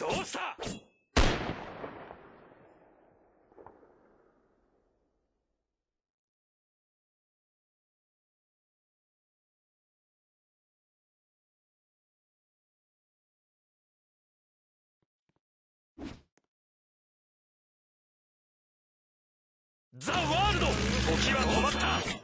どうした？ザ・ワールド時は止まった。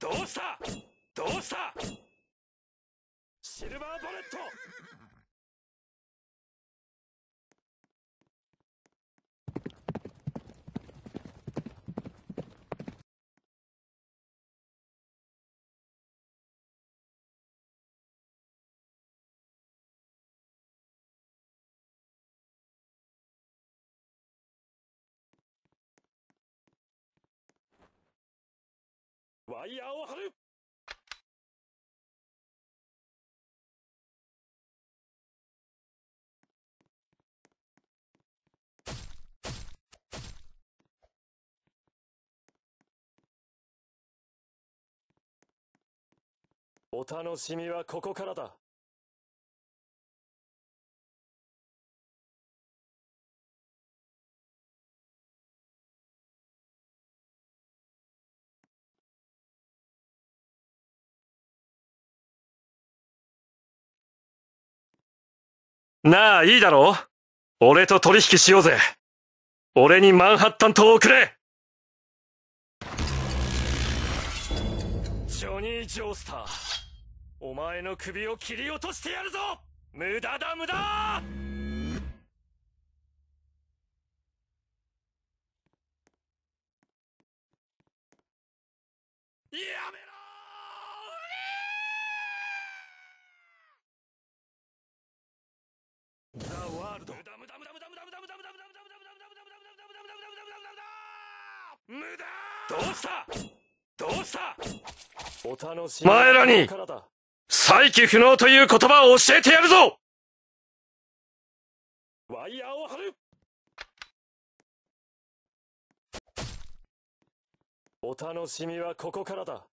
どうした？どうした？シルバーボレット！ワイヤーを張るお楽しみはここからだ。なあ、いいだろう。俺と取引しようぜ。俺にマンハッタン島をくれ。ジョニー・ジョースター、お前の首を切り落としてやるぞ。無駄だ無駄。やめろ。無駄どうした？どうした？お楽しみ。前らに再起不能という言葉を教えてやるぞ！ワイヤーを張る。お楽しみはここからだ。